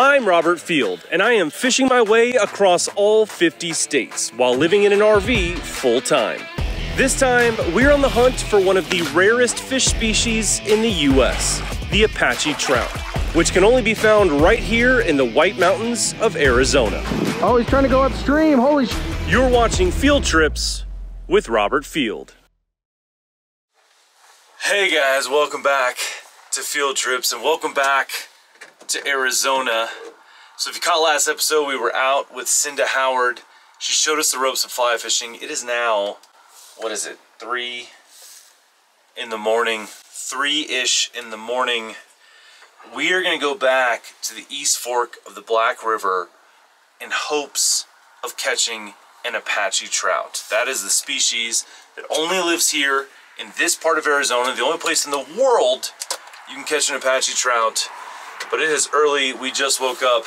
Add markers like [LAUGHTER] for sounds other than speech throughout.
I'm Robert Field, and I am fishing my way across all 50 states while living in an RV full time. This time, we're on the hunt for one of the rarest fish species in the US, the Apache trout, which can only be found right here in the White Mountains of Arizona. Oh, he's trying to go upstream. Holy sh. You're watching Field Trips with Robert Field. Hey guys, welcome back to Field Trips and welcome back to Arizona. So if you caught last episode, we were out with Cinda Howard. She showed us the ropes of fly fishing. It is now, what is it, three in the morning, three-ish in the morning. We are gonna go back to the East Fork of the Black River in hopes of catching an Apache trout. That is the species that only lives here in this part of Arizona, the only place in the world you can catch an Apache trout. But it is early, we just woke up.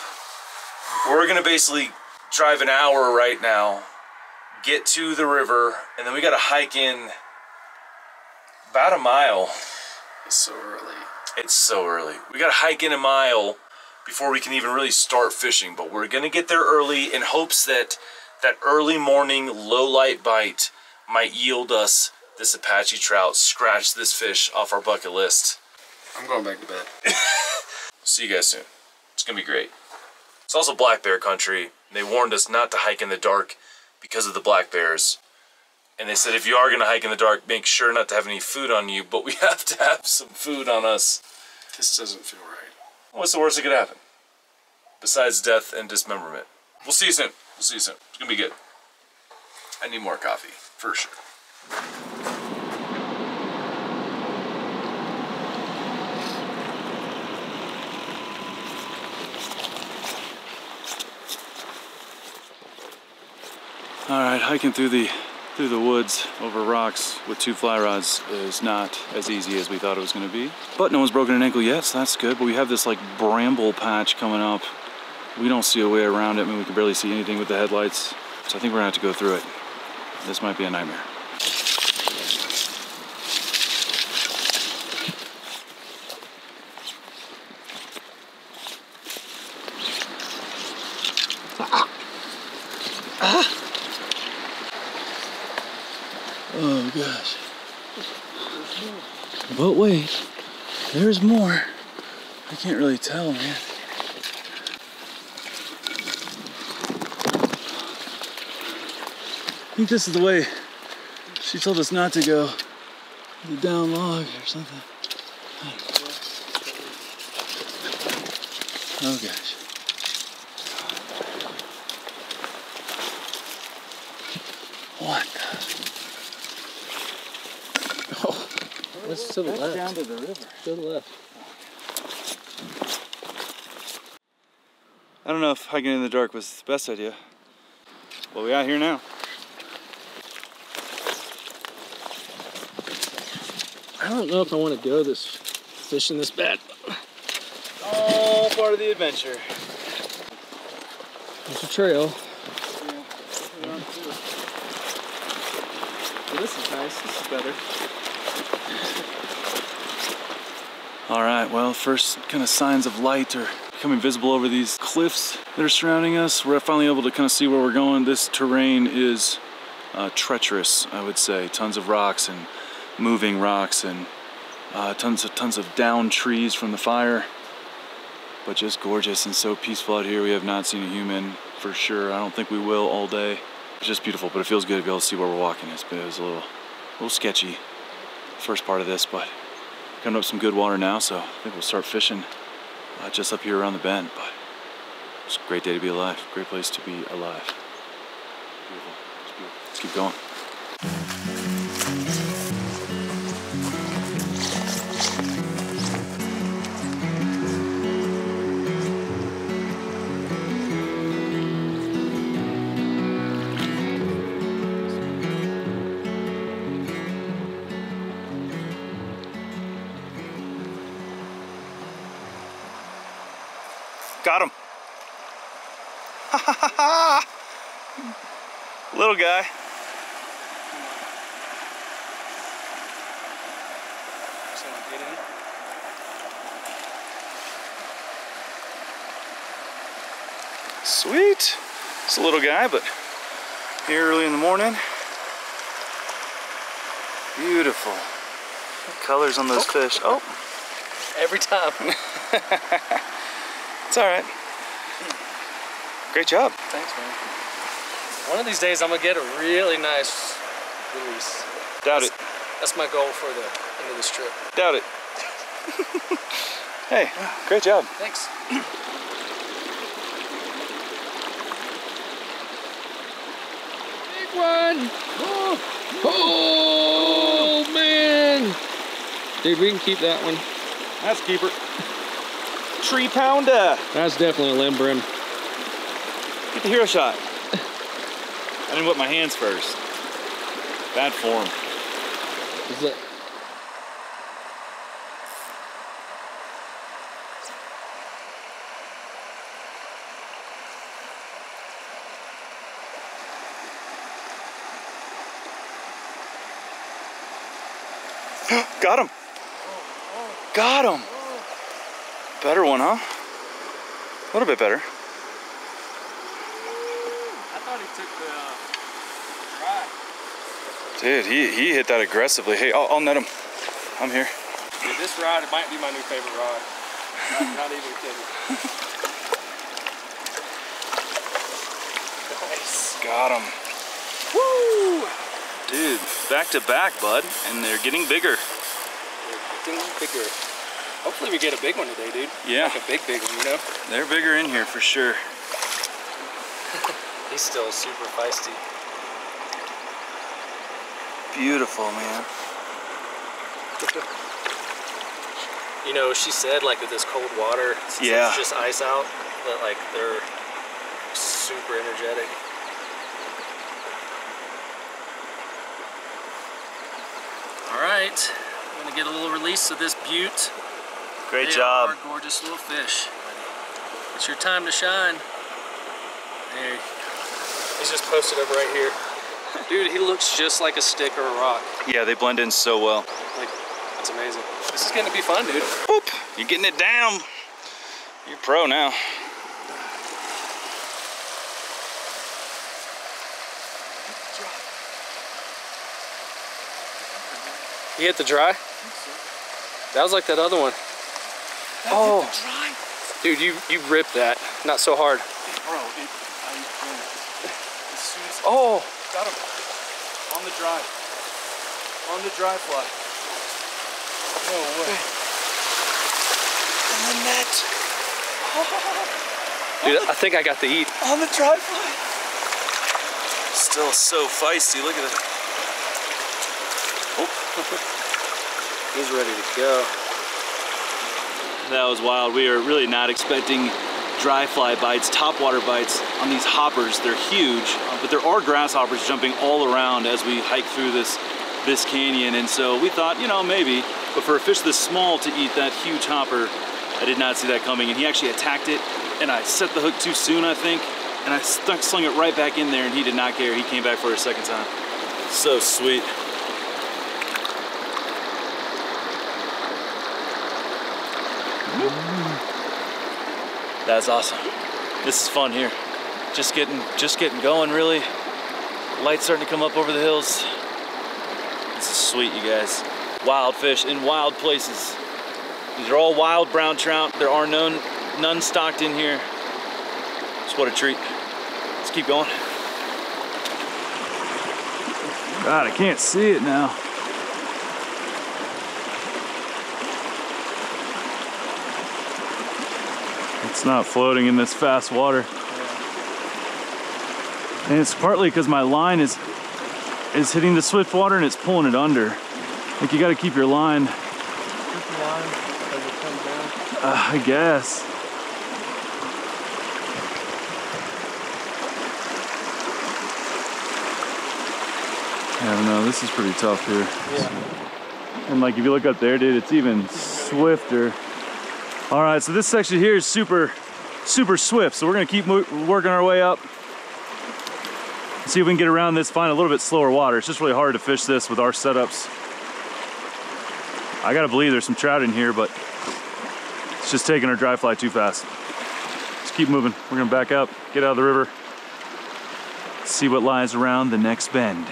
We're gonna basically drive an hour right now, get to the river, and then we gotta hike in about a mile. It's so early. It's so early. We gotta hike in a mile before we can even really start fishing. But we're gonna get there early in hopes that that early morning low light bite might yield us this Apache trout, scratch this fish off our bucket list. I'm going back to bed. [LAUGHS] See you guys soon. It's gonna be great. It's also black bear country. And they warned us not to hike in the dark because of the black bears. And they said if you are gonna hike in the dark, make sure not to have any food on you, but we [LAUGHS] have to have some food on us. This doesn't feel right. What's the worst that could happen? Besides death and dismemberment. We'll see you soon. We'll see you soon. It's gonna be good. I need more coffee, for sure. All right, hiking through the through the woods over rocks with two fly rods is not as easy as we thought it was going to be. But no one's broken an ankle yet, so that's good. But we have this like bramble patch coming up. We don't see a way around it. I mean, we can barely see anything with the headlights. So I think we're gonna have to go through it. This might be a nightmare. Oh gosh. But wait, there's more. I can't really tell, man. I think this is the way she told us not to go. The down log or something. Oh gosh. What the? Oh, That's to the left. down to the river. To the left. I don't know if hiking in the dark was the best idea. Well, we out here now. I don't know if I want to go this fishing this bad. All part of the adventure. There's a trail. Well, this is nice. This is better. All right. Well, first kind of signs of light are becoming visible over these cliffs that are surrounding us. We're finally able to kind of see where we're going. This terrain is uh, treacherous, I would say. Tons of rocks and moving rocks and uh, tons of tons of down trees from the fire. But just gorgeous and so peaceful out here. We have not seen a human for sure. I don't think we will all day. It's just beautiful, but it feels good to be able to see where we're walking. It's been it was a little, a little sketchy first part of this, but coming up some good water now, so I think we'll start fishing uh, just up here around the bend. But it's a great day to be alive. Great place to be alive. Beautiful. Beautiful. Let's keep going. Got him. Ha ha ha! Little guy. Sweet. It's a little guy, but here early in the morning. Beautiful. Colors on those oh. fish. Oh, Every time. [LAUGHS] it's all right. Great job. Thanks, man. One of these days, I'm gonna get a really nice release. Doubt it. That's my goal for the end of this trip. Doubt it. hey, great job. Thanks. Big one! Oh, oh man! Dude, we can keep that one. That's keeper. Tree pounder. That's definitely a limb brim. Get the hero shot. [LAUGHS] I didn't whip my hands first. Bad form. Is that? [GASPS] Got him. Got him. Better one, huh? A little bit better. I thought he took the uh, ride. Dude, he, he hit that aggressively. Hey, I'll, I'll net him. I'm here. Dude, this rod, it might be my new favorite rod. Not, not even kidding. [LAUGHS] nice. Got him. Woo! Dude, back to back, bud. And they're getting bigger. They're getting bigger. Hopefully we get a big one today, dude. Yeah. Like a big, big one, you know? [LAUGHS] They're bigger in here for sure. He's still super feisty. Beautiful, man. You know, she said like with this cold water, since Yeah. it's just ice out, that like they're super energetic. All right, I'm gonna get a little release of this beaut. Great They job. are gorgeous little fish. It's your time to shine. There. He's just posted up right here. Dude, he looks just like a stick or a rock. Yeah, they blend in so well. Like, that's amazing. This is gonna be fun, dude. Boop. You're getting it down. You're pro now. You hit the dry? That was like that other one. Oh, dude, you you ripped that. Not so hard. Bro, it, I, as soon as, Oh, got him. On the dry. On the dry fly. No way. In the net. [LAUGHS] dude, I think I got the eat. On the dry fly. Still so feisty. Look at it. [LAUGHS] He's ready to go. That was wild. We are really not expecting dry fly bites, topwater bites on these hoppers. They're huge, uh, but there are grasshoppers jumping all around as we hike through this this canyon. And so we thought, you know, maybe, but for a fish this small to eat that huge hopper, I did not see that coming. And he actually attacked it, and I set the hook too soon, I think, and I stuck, slung it right back in there, and he did not care. He came back for a second time. So sweet. That's awesome. This is fun here. Just getting just getting going really. Lights starting to come up over the hills. This is sweet, you guys. Wild fish in wild places. These are all wild brown trout. There are none none stocked in here. Just what a treat. Let's keep going. God, I can't see it now. It's not floating in this fast water. And it's partly because my line is is hitting the swift water and it's pulling it under. Like you gotta keep your line, uh, I guess. I don't know, this is pretty tough here. Yeah. And like if you look up there, dude, it's even swifter. All right, so this section here is super, super swift. So we're gonna keep working our way up. See if we can get around this, find a little bit slower water. It's just really hard to fish this with our setups. I gotta believe there's some trout in here, but it's just taking our dry fly too fast. Let's keep moving. We're gonna back up, get out of the river, see what lies around the next bend.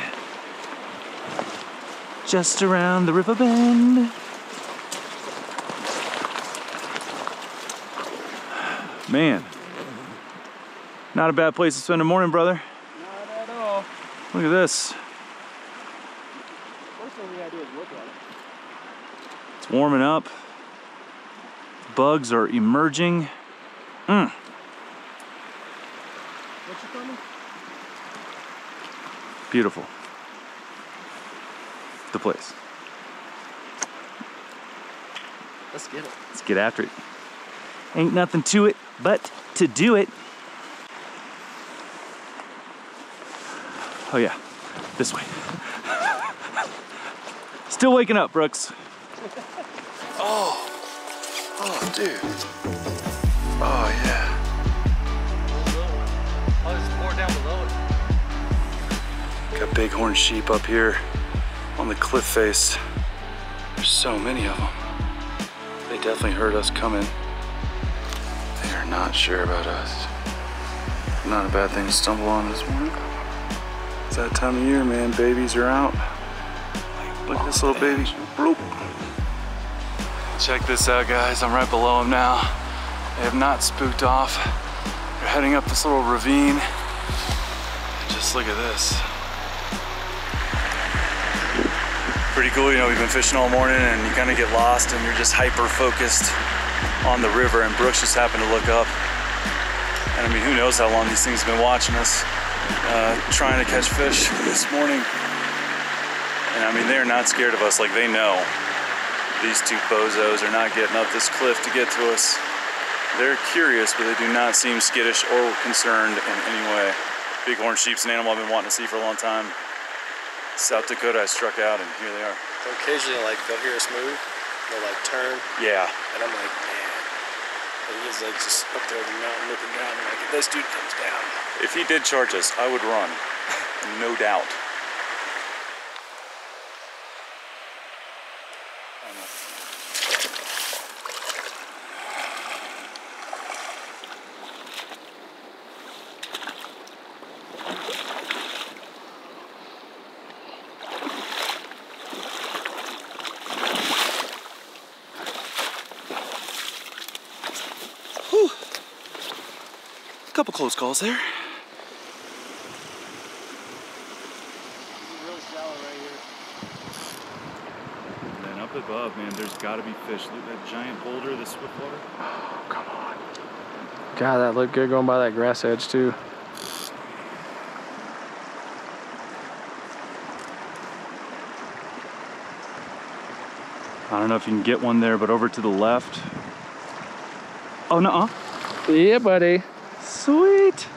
Just around the river bend. Man, not a bad place to spend a morning, brother. Not at all. Look at this. First thing we gotta do is look at it. It's warming up. Bugs are emerging. Mm. What's you coming? Beautiful. The place. Let's get it. Let's get after it. Ain't nothing to it but to do it. Oh, yeah, this way. [LAUGHS] Still waking up, Brooks. Oh, oh dude. Oh, yeah. Oh, there's more down below it. Got bighorn sheep up here on the cliff face. There's so many of them. They definitely heard us coming. Not sure about us. Not a bad thing to stumble on this morning. It's that time of year, man. Babies are out. Look at this little baby. Bloop. Check this out, guys. I'm right below them now. They have not spooked off. They're heading up this little ravine. Just look at this. Pretty cool, you know, we've been fishing all morning and you kind of get lost and you're just hyper focused on the river and Brooks just happened to look up. And I mean, who knows how long these things have been watching us, uh, trying to catch fish this morning. And I mean, they're not scared of us, like they know these two bozos are not getting up this cliff to get to us. They're curious, but they do not seem skittish or concerned in any way. Bighorn sheep's an animal I've been wanting to see for a long time. South Dakota, I struck out, and here they are. Occasionally, like, they'll hear us move. They'll, like, turn. Yeah, And I'm like, man. And he's, like, just up there on the mountain looking down. I'm like, if this dude comes down. if he did charge us, I would run, [LAUGHS] no doubt. Couple close calls there. Really shallow right here. And then up above, man, there's got to be fish. Look at that giant boulder, the swiftwater. Oh, come on. God, that looked good going by that grass edge too. I don't know if you can get one there, but over to the left. Oh, no. Yeah, buddy. Sweet.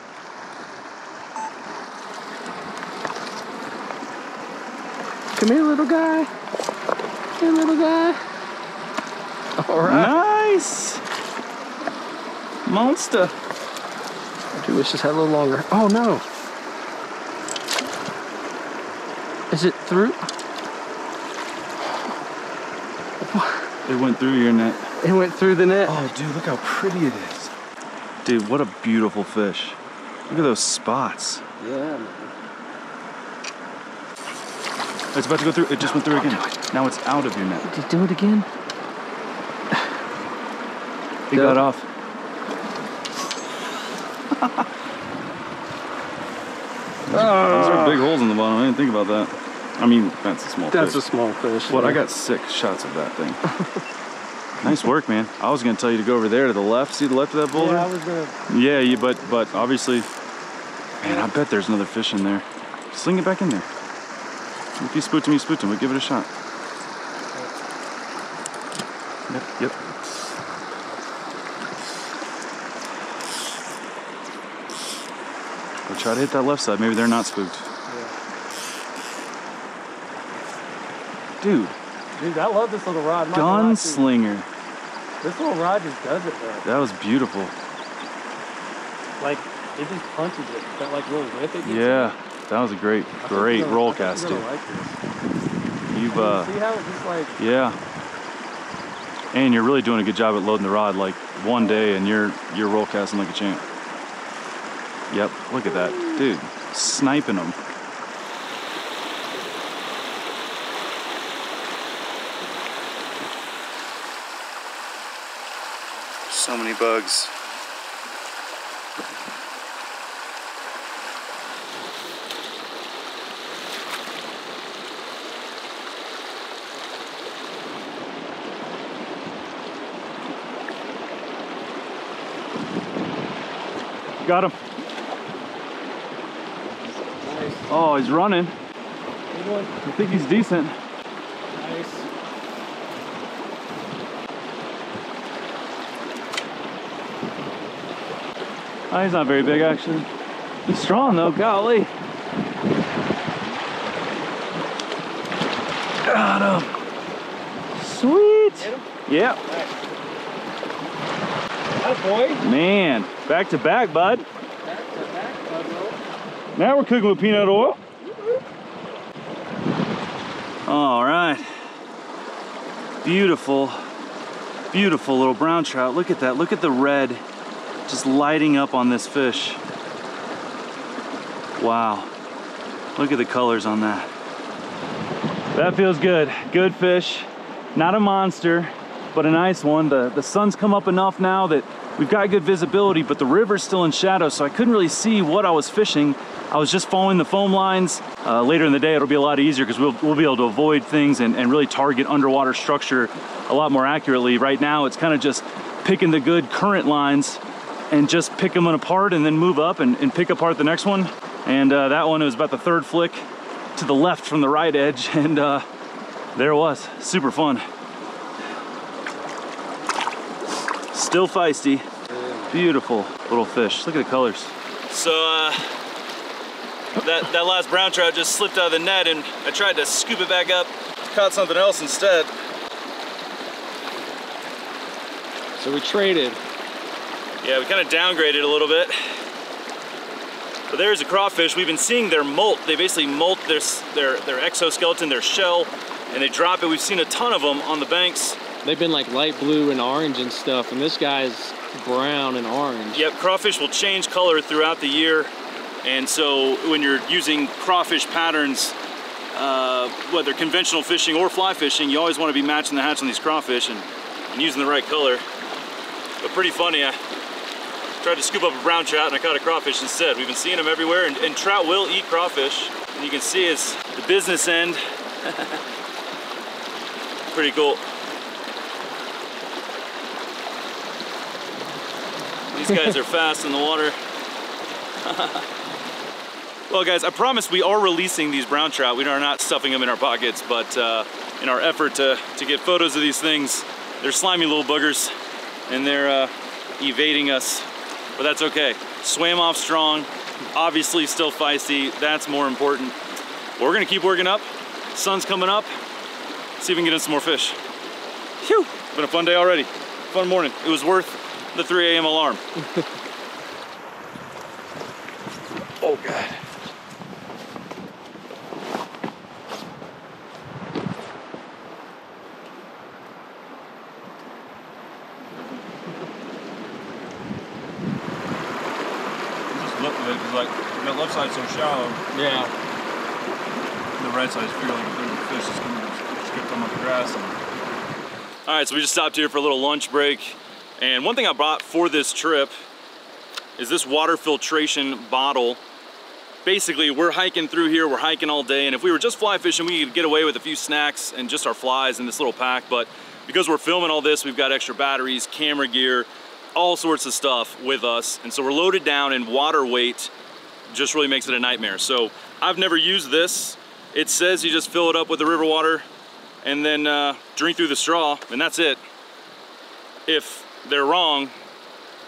Come here, little guy. Come here, little guy. All right. Nice. Monster. I do wish this had a little longer. Oh no. Is it through? It went through your net. It went through the net. Oh, dude, look how pretty it is. Dude, what a beautiful fish. Look at those spots. Yeah, man. It's about to go through. It just went through again. Now it's out of your net. Did you do it again? He got off. [LAUGHS] Ah. Those are big holes in the bottom. I didn't think about that. I mean, that's a small That's a fish. small fish. What? I got six shots of that thing. [LAUGHS] nice work, man. I was gonna tell you to go over there to the left. See the left of that boulder? Yeah, I was gonna. Yeah, you, but but obviously, man, I bet there's another fish in there. Sling it back in there. If you spooked him, you spooked him. But give it a shot. Yep, yep. We'll try to hit that left side. Maybe they're not spooked. Yeah. Dude, Dude, I love this little rod. I'm not gonna lie to you. gunslinger. This little rod just does it, bro. That was beautiful. Like, it just punches it. That like little whip it gets. Yeah, that was a great, great gonna- roll I think cast, you're dude. gonna like this. You've uh, See how it just like Yeah. And you're really doing a good job at loading the rod. Like one day and you're you're roll casting like a champ. Yep, look at that. Dude, sniping them. So many bugs. Got him. Oh, he's running. I think he's decent. Nice. Oh, he's not very big actually. He's strong though, golly. Got him. Sweet. Him? Yep. Boy. Man, back to back, bud. Back to back, bud. Now we're cooking with peanut oil. All right. Beautiful, beautiful little brown trout. Look at that. Look at the red just lighting up on this fish. Wow. Look at the colors on that. That feels good. Good fish. Not a monster, but a nice one. The, the sun's come up enough now that we've got good visibility, but the river's still in shadow, so I couldn't really see what I was fishing. I was just following the foam lines. Uh, later in the day, it'll be a lot easier because we'll, we'll be able to avoid things and, and really target underwater structure a lot more accurately. Right now, it's kind of just picking the good current lines and just pick them apart and then move up and, and pick apart the next one. And uh, that one was about the third flick to the left from the right edge. [LAUGHS] And uh, there it was, super fun. Still feisty, beautiful little fish. Look at the colors. So uh, that, that last brown trout just slipped out of the net and I tried to scoop it back up, caught something else instead. So we traded. Yeah, we kind of downgraded a little bit. But there's a crawfish. We've been seeing their molt. They basically molt their, their, their exoskeleton, their shell, and they drop it. We've seen a ton of them on the banks. They've been like light blue and orange and stuff, and this guy's brown and orange. Yep, crawfish will change color throughout the year. And so when you're using crawfish patterns, uh, whether conventional fishing or fly fishing, you always want to be matching the hatch on these crawfish and, and using the right color. But pretty funny, I tried to scoop up a brown trout and I caught a crawfish instead. We've been seeing them everywhere and, and trout will eat crawfish. And you can see it's the business end. [LAUGHS] pretty cool. These guys are fast in the water. [LAUGHS] well guys, I promise we are releasing these brown trout. We are not stuffing them in our pockets, but uh, in our effort to, to get photos of these things, they're slimy little boogers and they're uh, evading us, but that's okay. Swam off strong, obviously still feisty, that's more important. But we're gonna keep working up, sun's coming up, see if we can get in some more fish. Phew, been a fun day already. Fun morning. It was worth the 3 a.m. alarm. [LAUGHS] oh God. just look at it because like that left side's so shallow, Yeah. the right side's fairly there's a fish is gonna just gonna come up the grass and All right, so we just stopped here for a little lunch break. And one thing I bought for this trip is this water filtration bottle. Basically, we're hiking through here, we're hiking all day, and if we were just fly fishing, we could get away with a few snacks and just our flies in this little pack, but because we're filming all this, we've got extra batteries, camera gear, all sorts of stuff with us, and so we're loaded down and water weight just really makes it a nightmare. So I've never used this. It says you just fill it up with the river water and then uh, drink through the straw, and that's it. If they're wrong,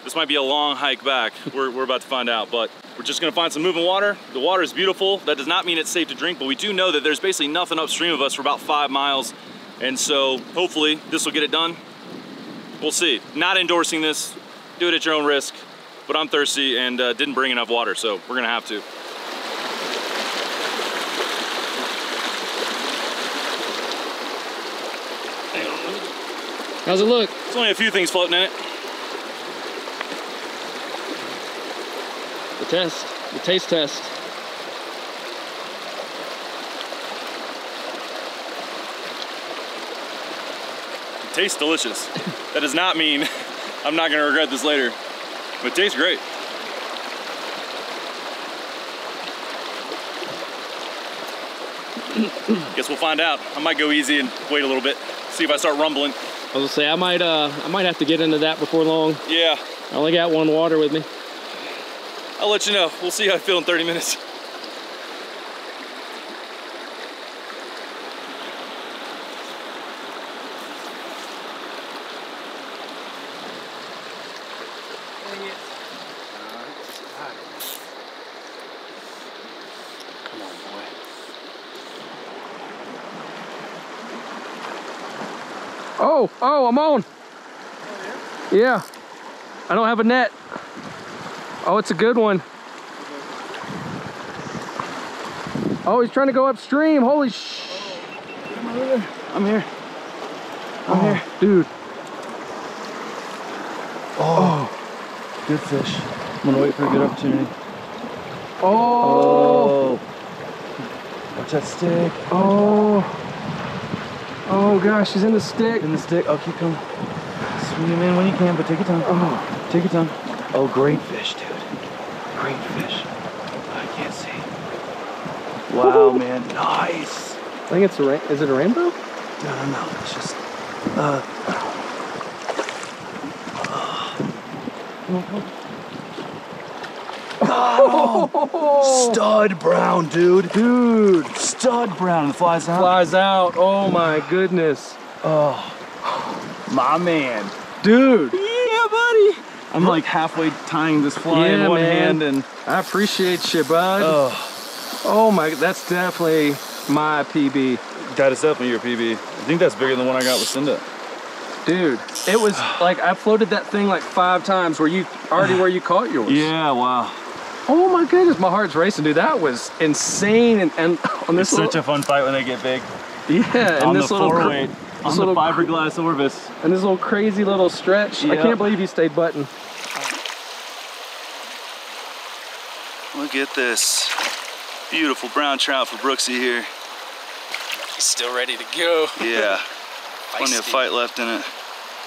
this might be a long hike back. We're, we're about to find out, but we're just gonna find some moving water. The water is beautiful. That does not mean it's safe to drink, but we do know that there's basically nothing upstream of us for about five miles. And so hopefully this will get it done. We'll see. Not endorsing this, do it at your own risk, but I'm thirsty and uh, didn't bring enough water, so we're gonna have to. How's it look? There's only a few things floating in it. The test, the taste test. It tastes delicious. [LAUGHS] that does not mean I'm not gonna regret this later, but it tastes great. [CLEARS THROAT] Guess we'll find out. I might go easy and wait a little bit, see if I start rumbling. I was gonna say I might uh I might have to get into that before long. Yeah, I only got one water with me. I'll let you know. We'll see how I feel in 30 minutes. Come on, boy. Oh, oh, I'm on. yeah? I don't have a net. Oh, it's a good one. Oh, he's trying to go upstream. Holy sh. I'm here. I'm here. Oh, dude. Oh. Good fish. I'm gonna wait for a good opportunity. Oh. oh. Watch that stick. Oh. Oh gosh, he's in the stick. In the stick. I'll keep coming. Swing him in when you can, but take your time. Oh. Take your time. Oh, great fish, dude. Great fish. I can't see. Wow, [LAUGHS] man. Nice. I think it's a is it a rainbow? No, no, no. It's just. Uh. [LAUGHS] Oh, stud brown, dude. Dude, Stud brown. The flies out. flies out. Oh my goodness. Oh, my man. Dude, Yeah, buddy. I'm like halfway tying this fly Yeah, in one man. hand and. I appreciate you, bud. Oh, Oh my, that's definitely my PB. that is definitely your PB. I think that's bigger than the one I got with Cinda. Dude, it was [SIGHS] like I floated that thing like five times where you already [SIGHS] where you caught yours. Yeah, wow. Oh my goodness, my heart's racing, dude. That was insane. And, and on this It's little, such a fun fight when they get big. yeah, and on this the little four cr- weight, this on the little fiberglass Orvis. and this little crazy little stretch. I can't believe you stayed button. Look at this. Beautiful brown trout for Brooksy here. He's still ready to go. Yeah, [LAUGHS] plenty of fight left in it.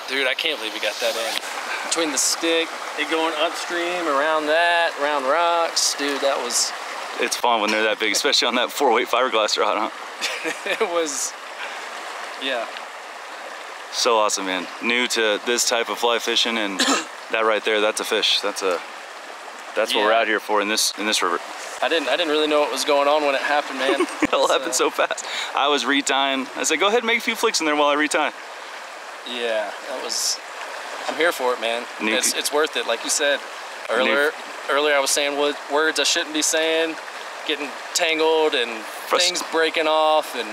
Dude, I can't believe he got that in. Between the stick, it going upstream, around that, around rocks. Dude, that was, It's fun when they're that big, especially on that four weight fiberglass rod, huh? [LAUGHS] it was, yeah. So awesome, man. New to this type of fly fishing, and [COUGHS] that right there, that's a fish. That's a, that's what we're out here for in this in this river. I didn't, I didn't really know what was going on when it happened, man. [LAUGHS] It all happened so fast. I was retying. I said, go ahead and make a few flicks in there while I retie. Yeah, that was. I'm here for it, man. New It's, it's worth it, like you said earlier. Earlier, I was saying words I shouldn't be saying, getting tangled and Frust- things breaking off, and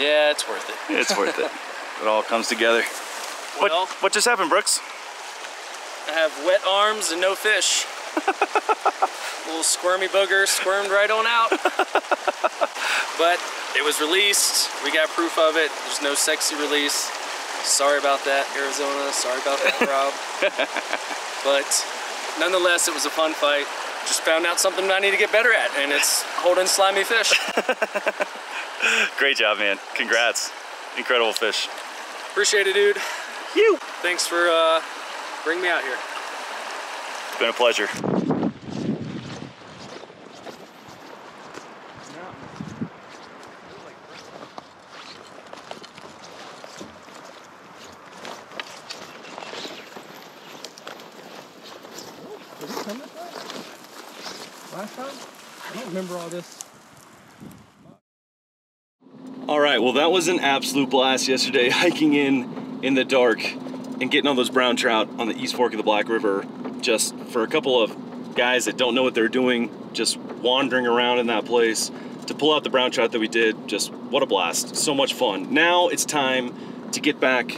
yeah, it's worth it. It's worth it. [LAUGHS] It all comes together. What, Well- what just happened, Brooks? I have wet arms and no fish. [LAUGHS] Little squirmy booger squirmed right on out. [LAUGHS] but it was released. We got proof of it. There's no sexy release. Sorry about that, Arizona. Sorry about that, Rob. [LAUGHS] but nonetheless, it was a fun fight. Just found out something I need to get better at, and it's holding slimy fish. [LAUGHS] Great job, man. Congrats. Incredible fish. Appreciate it, dude. You. Thanks for uh, bringing me out here. It's been a pleasure. All this. All right, well, that was an absolute blast yesterday, [LAUGHS] hiking in in the dark and getting on those brown trout on the East Fork of the Black River. Just for a couple of guys that don't know what they're doing, just wandering around in that place to pull out the brown trout that we did. Just what a blast! So much fun. Now it's time to get back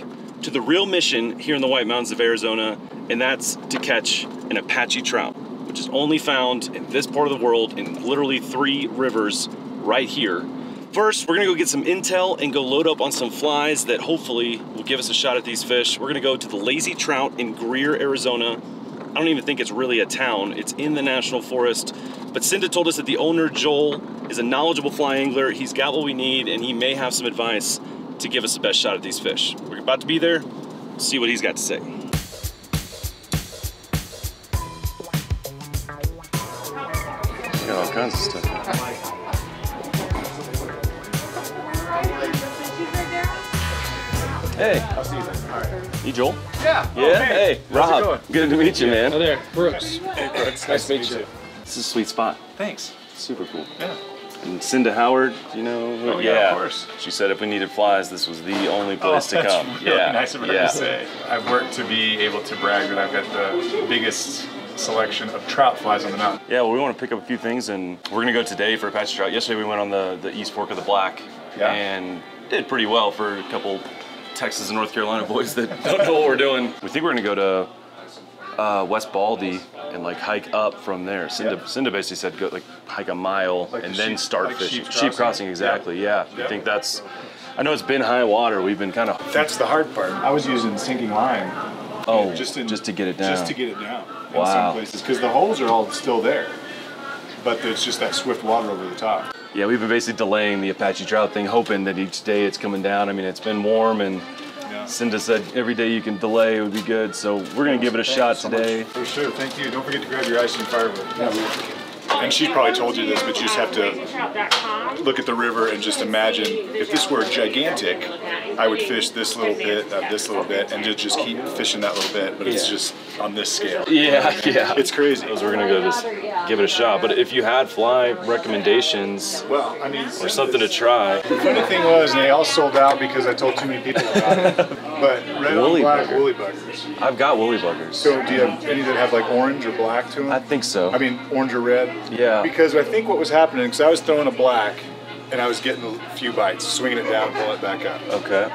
to the real mission here in the White Mountains of Arizona, and that's to catch an Apache trout, which is only found in this part of the world in literally three rivers right here. First, we're gonna go get some intel and go load up on some flies that hopefully will give us a shot at these fish. We're gonna go to the Lazy Trout in Greer, Arizona, I don't even think it's really a town. It's in the national forest. But Cinda told us that the owner, Joel, is a knowledgeable fly angler. He's got what we need, and he may have some advice to give us the best shot at these fish. We're about to be there, see what he's got to say. Kinds of stuff. Hey. You then. All right. You Joel? Yeah. Yeah. Oh, hey, Rob. Good to meet you, man. Oh, there, Brooks. Nice to meet you. This is a sweet spot. Thanks. Super cool. Yeah. And Cinda Howard, you know? who- Oh, yeah, of course. She said if we needed flies, this was the only Oh, place to that's come. really yeah. nice of her yeah. to say. I've worked to be able to brag that I've got the biggest selection of trout flies on the mountain. Yeah, well, we want to pick up a few things, and we're gonna go today for Apache trout. Yesterday we went on the, the East Fork of the Black, Yeah. and did pretty well for a couple Texas and North Carolina boys that [LAUGHS] don't know what we're doing. We think we're gonna go to uh, West Baldy and like hike up from there. Cinda, Yeah. Cinda basically said go like hike a mile Like and the then sheep- start like fishing. sheep Sheep crossing? crossing, exactly. Yeah. Yeah. I think that's. I know it's been high water. We've been kind of. That's the hard part. I was using sinking line Oh, just in, just to get it down. Just to get it down in Wow. some places because the holes are all still there, but it's just that swift water over the top. Yeah, we've been basically delaying the Apache trout thing, hoping that each day it's coming down. I mean, it's been warm, and Yeah. Cinda said every day you can delay would be good. So we're gonna give it a Thank shot you so much. today. For sure. Thank you. Don't forget to grab your ice and firewood. And she probably told you this, but you just have to look at the river and just imagine if this were gigantic, I would fish this little bit, uh, this little bit, and just keep fishing that little bit. But it's Yeah. just on this scale. Yeah, yeah. It's crazy. So we're gonna go just give it a shot. But if you had fly recommendations Well, I mean, or something to try, The funny thing was, they all sold out because I told too many people about it. [LAUGHS] But red Woolly black bugger. woolly buggers. I've got woolly buggers. So do you have any that have like orange or black to them? I think so. I mean, orange or red? Yeah. Because I think what was happening, because I was throwing a black and I was getting a few bites, swinging it down, pulling it back up. okay.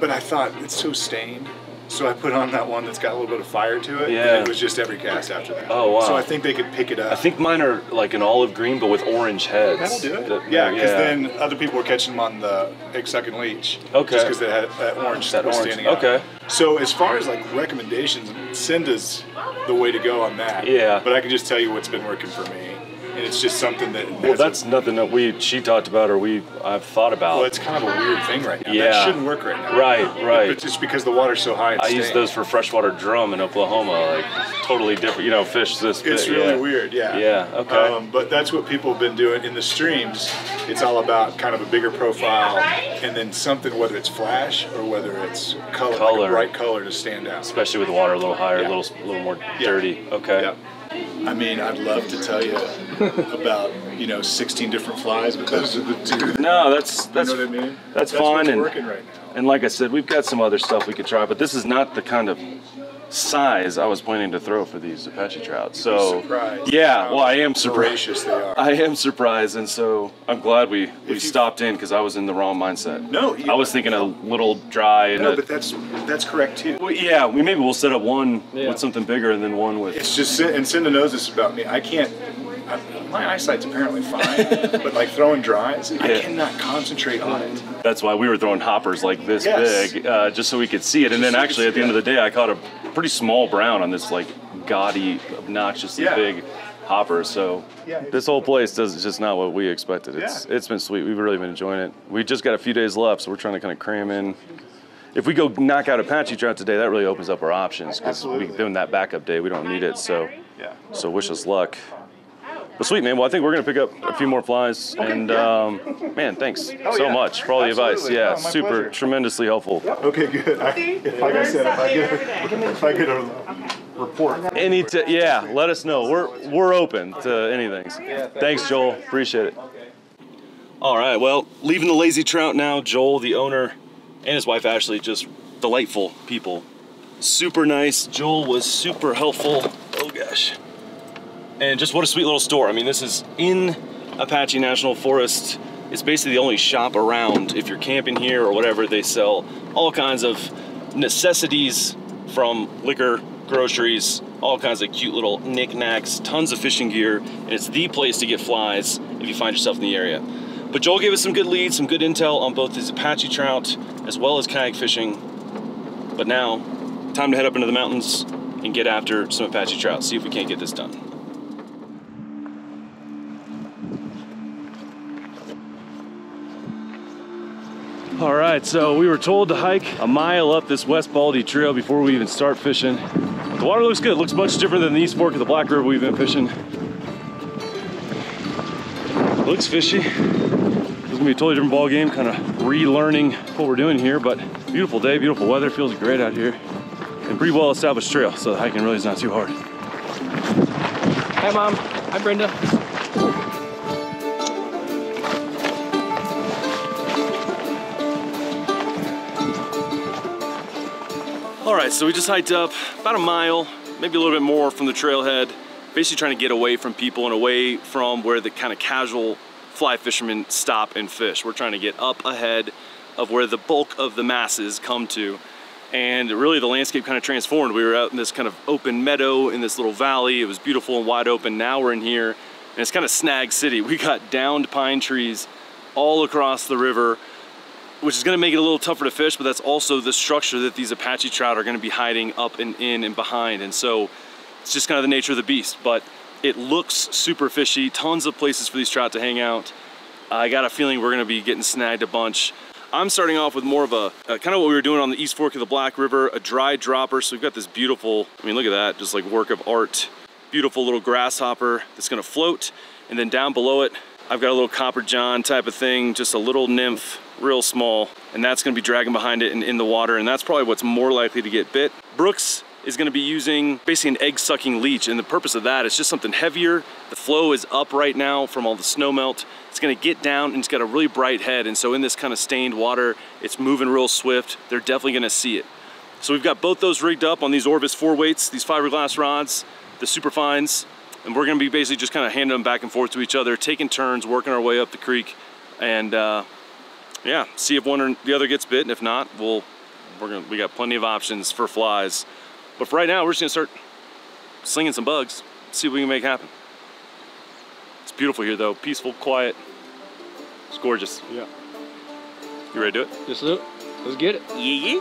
But I thought it's so stained. So I put on that one that's got a little bit of fire to it. Yeah. And it was just every cast after that. Oh, wow. So I think they could pick it up. I think mine are like an olive green, but with orange heads. That'll do it. That- yeah, because then other people were catching them on the egg sucking leech. Okay. Just because they had that orange That was orange, standing out. okay. So as far as like recommendations, Cinda's the way to go on that. Yeah. But I can just tell you what's been working for me, and it's just something that. Well, that's nothing that we she talked about or we I've thought about. Well, it's kind of a weird thing right now. Yeah. That shouldn't work right now. Right, right. But just because the water's so high. It's I use those for freshwater drum in Oklahoma, like totally different. You know, fish this. It's big, really yeah. weird, yeah. Yeah, okay. Um, but that's what people have been doing in the streams. It's all about kind of a bigger profile, and then something whether it's flash or whether it's color, like Color. a bright color to stand out. Especially with the water a little higher, Yeah. a little, a little more Yeah. dirty. Okay. I mean, I'd love to tell you about you know 16 different flies, but those are the two. No, that's that's you know what I mean? that's that's fine What's and- working right now. and like I said, we've got some other stuff we could try, but this is not the kind of size I was planning to throw for these Apache trout. So Surprised yeah, well, I am surprised. Voracious they are. I am surprised, and so I'm glad we, we you- stopped in because I was in the wrong mindset. No, you- I was thinking a little dry and no, a- but that's that's correct too. well, yeah, we maybe we'll set up one Yeah. with something bigger and then one with. It's just, and Cinda knows this about me. I can't. I, my eyesight's apparently fine, [LAUGHS] but like throwing dries, I cannot concentrate on it. That's why we were throwing hoppers like this Yes. big, uh, just so we could see it. And Just then so actually, at the see end of the day, I caught a pretty small brown on this like gaudy, obnoxiously Yeah. big hopper. So Yeah. this whole place does it's just not what we expected. It's Yeah. it's been sweet. We've really been enjoying it. We just got a few days left, so we're trying to kind of cram in. If we go knock out Apache trout today, that really opens up our options because we Absolutely. doing that backup day, we don't need it. So Yeah. so wish us luck. But sweet man, well I think we're gonna pick up a few more flies, and yeah. um, man, thanks Oh, so yeah. much for all the advice. Yeah, Oh, super pleasure. tremendously helpful. Okay, good. I, if, like I said, if I get, if I get a [LAUGHS] report, Any t- yeah, let us know. We're we're open to anything. Thanks, Joel. Appreciate it. All right, well, leaving the lazy trout now. Joel, the owner, and his wife Ashley, just delightful people. Super nice. Joel was super helpful. Oh gosh. And just what a sweet little store. I mean, this is in Apache National Forest. It's basically the only shop around. If you're camping here or whatever, they sell all kinds of necessities from liquor, groceries, all kinds of cute little knickknacks, tons of fishing gear, and it's the place to get flies if you find yourself in the area. But Joel gave us some good leads, some good intel on both his Apache trout as well as kayak fishing. But now, time to head up into the mountains and get after some Apache trout. See if we can't get this done. All right, so we were told to hike a mile up this West Baldy Trail before we even start fishing. The water looks good. It looks much different than the East Fork of the Black River we've been fishing. Looks fishy. This is gonna be a totally different ball game, kind of relearning what we're doing here, but beautiful day, beautiful weather, feels great out here. And pretty well established trail, so the hiking really is not too hard. Hi, Mom. Hi, Brenda. Right, so we just hiked up about a mile, maybe a little bit more from the trailhead, basically trying to get away from people and away from where the kind of casual fly fishermen stop and fish. We're trying to get up ahead of where the bulk of the masses come to. And really the landscape kind of transformed. We were out in this kind of open meadow in this little valley. It was beautiful and wide open. Now we're in here and it's kind of snag city. We got downed pine trees all across the river which is gonna make it a little tougher to fish, but that's also the structure that these Apache trout are gonna be hiding up and in and behind. And so it's just kind of the nature of the beast, but it looks super fishy, tons of places for these trout to hang out. I got a feeling we're gonna be getting snagged a bunch. I'm starting off with more of a, kind of what we were doing on the East Fork of the Black River, a dry dropper. So we've got this beautiful, I mean, look at that, just like work of art. Beautiful little grasshopper that's gonna float. And then down below it, I've got a little copper john type of thing, just a little nymph, real small, and that's gonna be dragging behind it in, in the water, and that's probably what's more likely to get bit. Brooks is gonna be using basically an egg sucking leech, and the purpose of that is just something heavier. The flow is up right now from all the snow melt. It's gonna get down and it's got a really bright head, and so in this kind of stained water, it's moving real swift. They're definitely gonna see it. So we've got both those rigged up on these Orvis four weights, these fiberglass rods, the super fines, and we're gonna be basically just kind of handing them back and forth to each other, taking turns, working our way up the creek, and uh, yeah, see if one or the other gets bit, and if not, we'll we're gonna we got plenty of options for flies. But for right now, we're just gonna start slinging some bugs, see what we can make happen. It's beautiful here though, peaceful, quiet. It's gorgeous. Yeah. You ready to do it? Just look. Let's get it. Yeah, yeah.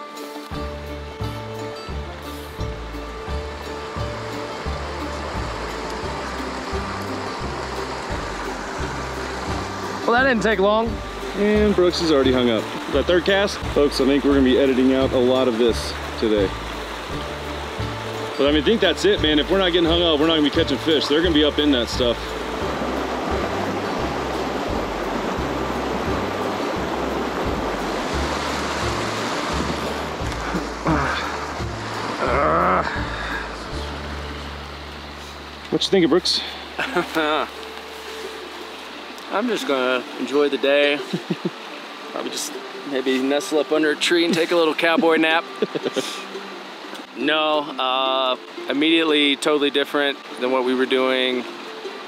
Well, that didn't take long. And Brooks is already hung up. That third cast? Folks, I think we're gonna be editing out a lot of this today. But I mean, I think that's it, man. If we're not getting hung up, we're not gonna be catching fish. They're gonna be up in that stuff. What you thinking, Brooks? [LAUGHS] I'm just gonna enjoy the day. [LAUGHS] Probably just maybe nestle up under a tree and take a little cowboy nap. [LAUGHS] No, uh, immediately totally different than what we were doing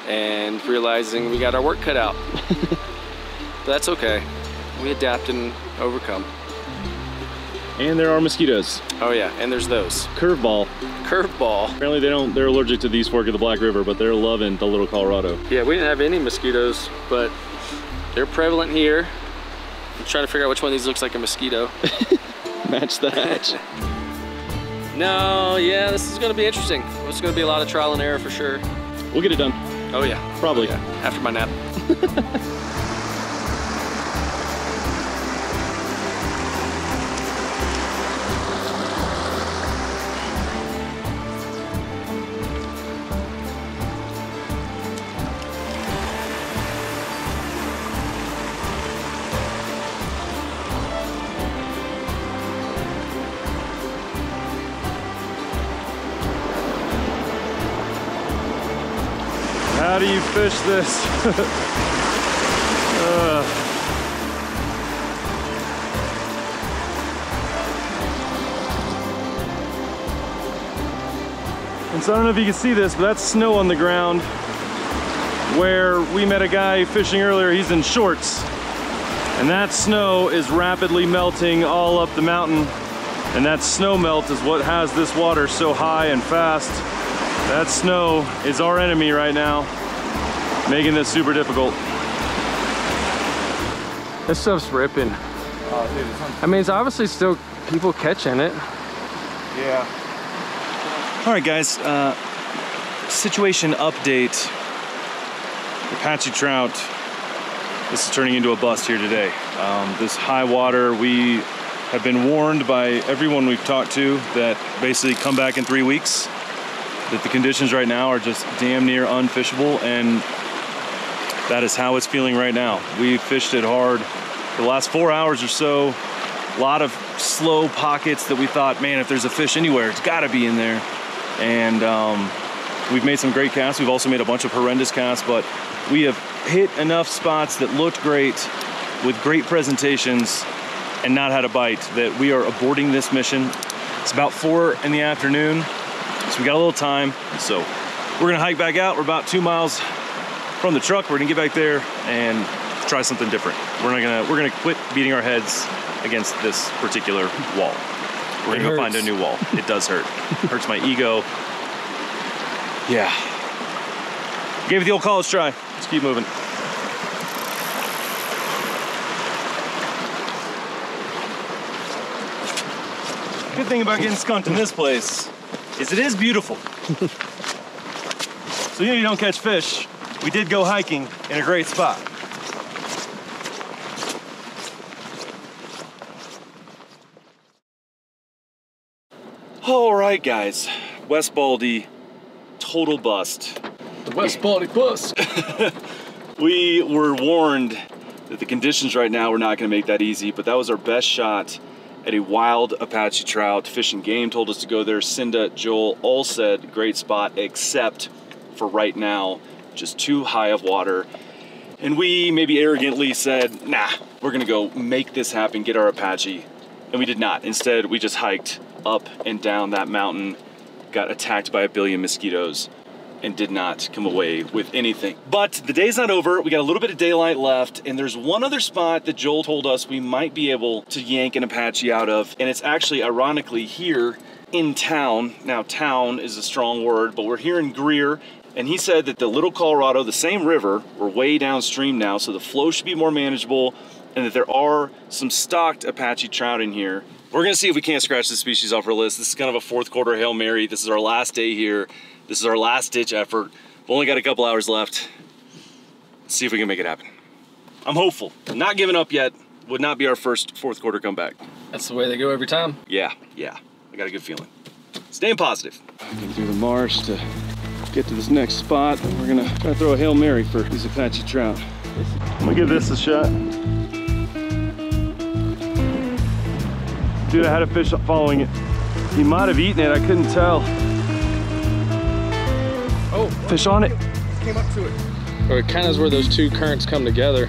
and realizing we got our work cut out. [LAUGHS] but that's okay. We adapt and overcome. And there are mosquitoes. Oh yeah, and there's those. Curveball. Curveball. Apparently they don't, they're allergic to the East Fork of the Black River, but they're loving the Little Colorado. Yeah, we didn't have any mosquitoes, but they're prevalent here. I'm trying to figure out which one of these looks like a mosquito. [LAUGHS] Match the hatch. [LAUGHS] No, yeah, this is gonna be interesting. It's gonna be a lot of trial and error for sure. we'll get it done. Oh yeah, Probably. yeah. After my nap. [LAUGHS] How do you fish this? [LAUGHS] Uh. And so I don't know if you can see this, but that's snow on the ground where we met a guy fishing earlier. He's in shorts. And that snow is rapidly melting all up the mountain. And that snow melt is what has this water so high and fast. That snow is our enemy right now, making this super difficult. This stuff's ripping. Oh, dude, it's. I mean, it's obviously still people catching it. Yeah. All right, guys. Uh, situation update. Apache trout. This is turning into a bust here today. Um, this high water, we have been warned by everyone we've talked to that basically come back in three weeks. That the conditions right now are just damn near unfishable, and that is how it's feeling right now. We fished it hard the last four hours or so. A lot of slow pockets that we thought, man, if there's a fish anywhere, it's got to be in there and um, we've made some great casts. We've also made a bunch of horrendous casts, but we have hit enough spots that looked great with great presentations and not had a bite that we are aborting this mission. It's about four in the afternoon, so we got a little time. So we're gonna hike back out. We're about two miles from the truck. We're gonna get back there and try something different. We're not gonna we're gonna quit beating our heads against this particular wall. We're gonna go find a new wall. It does hurt. [LAUGHS] Hurts my ego. Yeah. Gave it the old college try. Let's keep moving. Good thing about getting skunked in this place is it is beautiful. [LAUGHS] so you know you don't catch fish. We did go hiking in a great spot. All right, guys. West Baldy, total bust. The West Baldy bust. [LAUGHS] We were warned that the conditions right now were not going to make that easy, but that was our best shot at a wild Apache trout. Fish and Game told us to go there. Cinda, Joel all said great spot, except for right now, just too high of water. And we maybe arrogantly said, nah, we're gonna go make this happen, get our Apache. And we did not. Instead, we just hiked up and down that mountain, got attacked by a billion mosquitoes, and did not come away with anything. But the day's not over. We got a little bit of daylight left, and there's one other spot that Joel told us we might be able to yank an Apache out of, and it's actually ironically here in town. Now, town is a strong word, but we're here in Greer, and he said that the Little Colorado, the same river, we're way downstream now, so the flow should be more manageable, and that there are some stocked Apache trout in here. We're gonna see if we can't scratch this species off our list. This is kind of a fourth quarter Hail Mary. This is our last day here. This is our last ditch effort. We've only got a couple hours left. Let's see if we can make it happen. I'm hopeful. Not giving up yet. Would not be our first fourth quarter comeback. That's the way they go every time. Yeah, yeah. I got a good feeling. Staying positive. Get through the marsh to get to this next spot. And We're gonna try to throw a Hail Mary for these Apache trout. I'm gonna give this a shot. Dude, I had a fish following it. He might have eaten it, I couldn't tell. Oh, Fish on it. Came up to it. or it kind of is where those two currents come together.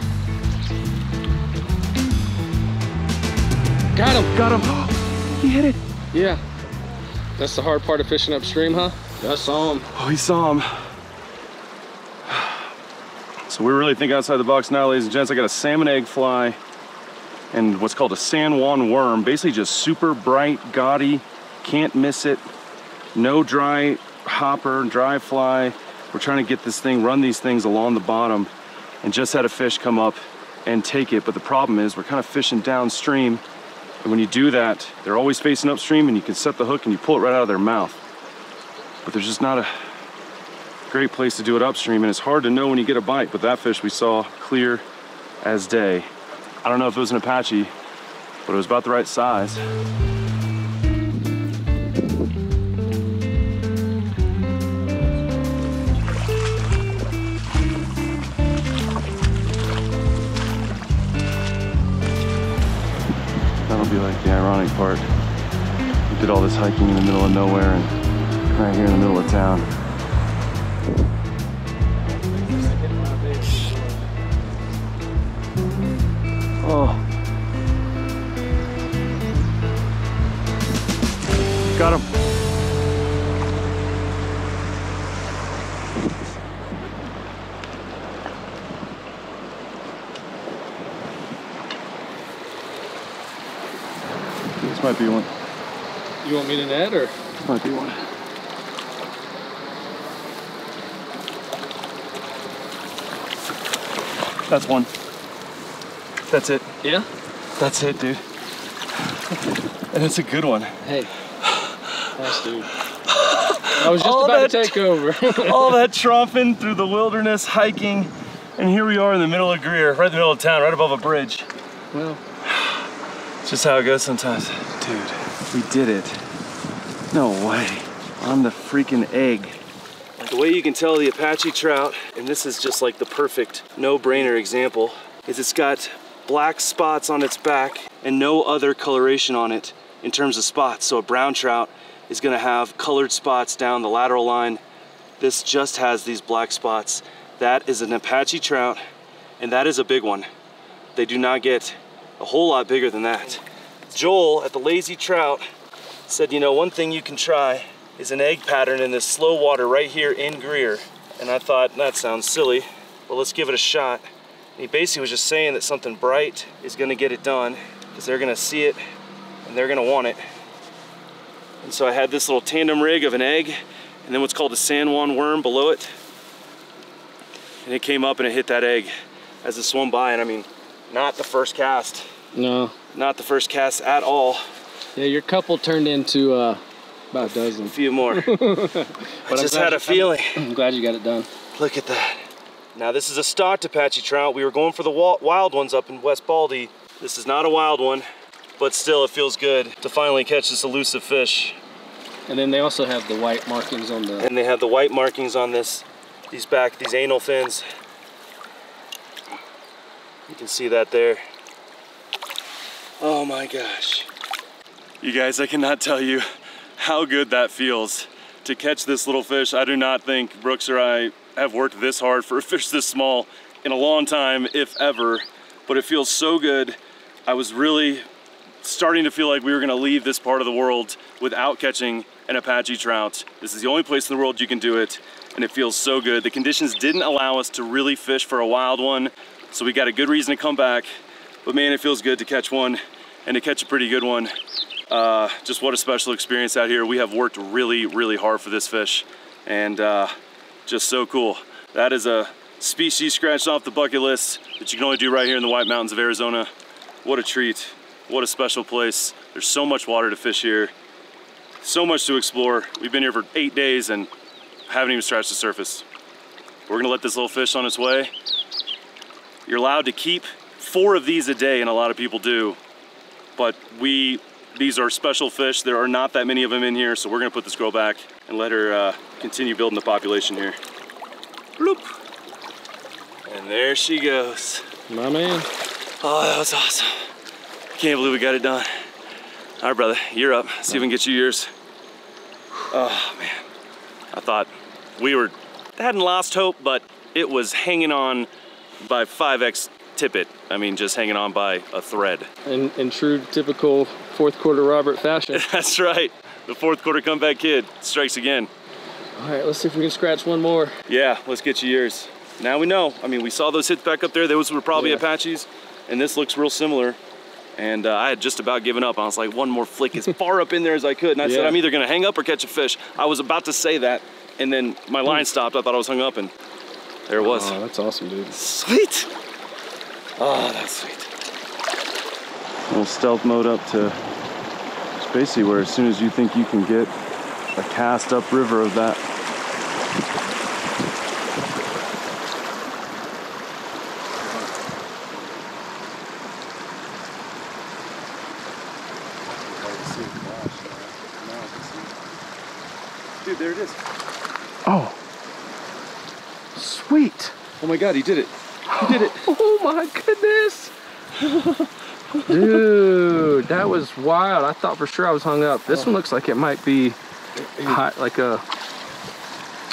Got him. Got him. [GASPS] he hit it. Yeah. That's the hard part of fishing upstream, huh? I saw him. Oh, he saw him. So we're really thinking outside the box now, ladies and gents. I got a salmon egg fly and what's called a San Juan worm. Basically just super bright, gaudy, can't miss it. No dry hopper, dry fly. We're trying to get this thing, run these things along the bottom and just had a fish come up and take it. But the problem is we're kind of fishing downstream. And when you do that, they're always facing upstream and you can set the hook and you pull it right out of their mouth. But there's just not a great place to do it upstream and it's hard to know when you get a bite. But that fish we saw clear as day. I don't know if it was an Apache, but it was about the right size. That'll be like the ironic part. We did all this hiking in the middle of nowhere and right here in the middle of town. Oh. Got him. This might be one. You want me to net or? This might be one. That's one. That's it. Yeah. That's it, dude. And it's a good one. Hey. Nice dude. I was just All about that- to take over. [LAUGHS] all that [LAUGHS] tromping through the wilderness, hiking, and here we are in the middle of Greer, right in the middle of town, right above a bridge. well, It's just how it goes sometimes. Dude, we did it. No way. On the freaking egg. The way you can tell the Apache trout, and this is just like the perfect no-brainer example, is it's got black spots on its back and no other coloration on it in terms of spots. So a brown trout is gonna have colored spots down the lateral line. This just has these black spots. That is an Apache trout, and that is a big one. They do not get a whole lot bigger than that. Joel at the Lazy Trout said, you know, one thing you can try is an egg pattern in this slow water right here in Greer. And I thought, that sounds silly, but let's give it a shot. And he basically was just saying that something bright is gonna get it done because they're gonna see it and they're gonna want it. And so I had this little tandem rig of an egg and then what's called a San Juan worm below it. And it came up and it hit that egg as it swam by. And I mean, not the first cast, no. not the first cast at all. Yeah, your couple turned into uh, about a dozen. A few more. [LAUGHS] I I'm just had a feeling. I'm glad you got it done. Look at that. Now this is a stocked Apache trout. We were going for the wild ones up in West Baldy. This is not a wild one, but still it feels good to finally catch this elusive fish. And then they also have the white markings on the. And they have the white markings on this, these back, these anal fins. You can see that there. Oh my gosh. You guys, I cannot tell you how good that feels to catch this little fish. I do not think Brooks or I have worked this hard for a [LAUGHS] fish this small in a long time, if ever, but it feels so good. I was really starting to feel like we were gonna leave this part of the world without catching an Apache trout. This is the only place in the world you can do it, and it feels so good. The conditions didn't allow us to really fish for a wild one, so we got a good reason to come back. But man, it feels good to catch one and to catch a pretty good one. Uh, just what a special experience out here. We have worked really, really hard for this fish, and uh, just so cool. That is a species scratched off the bucket list that you can only do right here in the White Mountains of Arizona. What a treat. What a special place. There's so much water to fish here. So much to explore. We've been here for eight days and haven't even scratched the surface. We're gonna let this little fish on its way. You're allowed to keep four of these a day, and a lot of people do. But we, these are special fish. There are not that many of them in here, so we're gonna put this girl back and let her uh, continue building the population here. Bloop. And there she goes. My man. Oh, that was awesome. Can't believe we got it done. All right, brother, you're up. See if we can get you yours. Oh, man. I thought we were, hadn't lost hope, but it was hanging on by 5X tippet. I mean, just hanging on by a thread. In, in true typical fourth quarter Robert fashion. [LAUGHS] That's right. The fourth quarter comeback kid strikes again. All right, let's see if we can scratch one more. Yeah, let's get you yours. Now we know. I mean, we saw those hits back up there. Those were probably Yeah. Apaches, and this looks real similar. And uh, I had just about given up. I was like, one more flick as [LAUGHS] far up in there as I could. And I said, I'm either going to hang up or catch a fish. I was about to say that, and then my line stopped. I thought I was hung up, and there it was. Oh, that's awesome, dude. Sweet. Oh, that's sweet. Little stealth mode up to it's basically where as soon as you think you can get a cast up river of that. Dude, there it is. Oh. Sweet. Oh my god, he did it. He did it. [LAUGHS] Oh my goodness. [LAUGHS] Dude, that was wild. I thought for sure I was hung up. This one looks like it might be hi- like a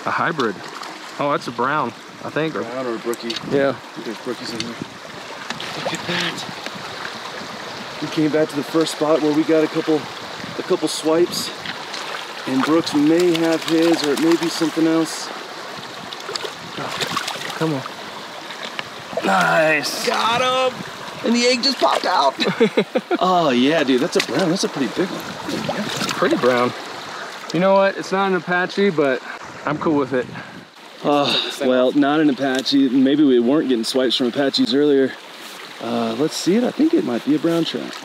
a hybrid. Oh, that's a brown, I think. Or, Brown or a brookie. yeah. There's brookies in here. Look at that. We came back to the first spot where we got a couple a couple swipes. And Brooks may have his or it may be something else. Come on. Nice. Got him! And the egg just popped out. [LAUGHS] Oh yeah, dude, that's a brown. That's a pretty big one. Pretty brown. You know what? It's not an Apache, but I'm cool with it. Oh, well, not an Apache. Maybe we weren't getting swipes from Apaches earlier. Uh, let's see it. I think it might be a brown trout.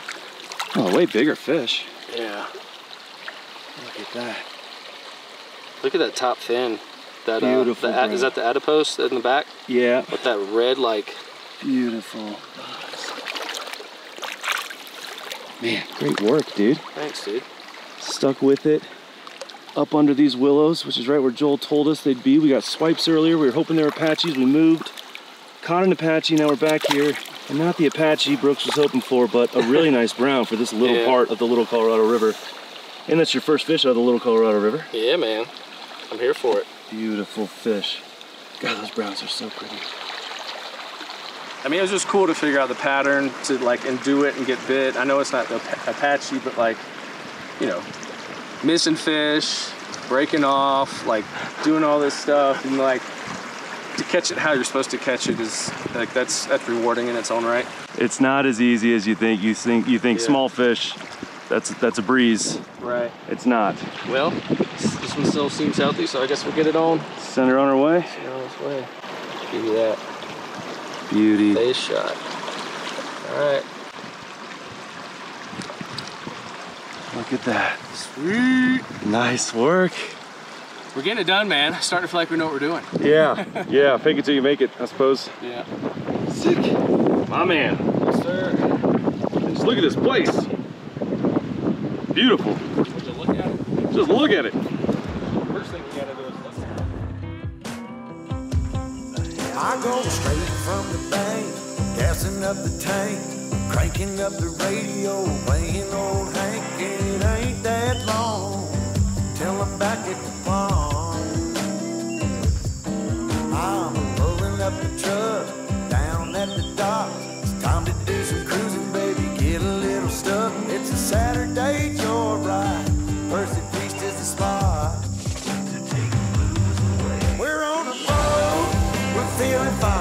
Oh, way bigger fish. Yeah. Look at that. Look at that top fin. That Beautiful, Uh, the, is that the adipose in the back Yeah, with that red like? beautiful. Man, great work, dude. Thanks, dude. Stuck with it. Up under these willows, which is right where Joel told us they'd be. We got swipes earlier. We were hoping they were Apaches. We moved. Caught an Apache. Now we're back here. And not the Apache Brooks was hoping for, but a really [LAUGHS] nice brown for this little Yeah. part of the Little Colorado River. And that's your first fish out of the Little Colorado River. Yeah, man. I'm here for it. Beautiful fish. God, those browns are so pretty. I mean, it was just cool to figure out the pattern to like and do it and get bit. I know it's not the Apa- Apache, but like, you know, missing fish, breaking off, like doing all this stuff, and like to catch it how you're supposed to catch it is like that's that's rewarding in its own right. It's not as easy as you think. You think you think Yeah. small fish, that's that's a breeze. Right. It's not. Well, this one still seems healthy, so I guess we'll get it on. Send her on her way. Get it on its way. Give you that Beauty. face shot. All right. Look at that. Sweet. Nice work. We're getting it done, man. Starting to feel like we know what we're doing. Yeah, [LAUGHS] yeah. Fake it till you make it, I suppose. Yeah. Sick. My man. Yes, sir. Just look at this place. Beautiful. Look? Just look at it. First thing you gotta do is. I go straight from the bank, gassing up the tank, cranking up the radio, playing old Hank. It ain't that long till I'm back at the pond. I'm up the truck down at the dock. It's time to Saturday joyride. Percy Feast is the spot. We're on a boat, we're feeling fine.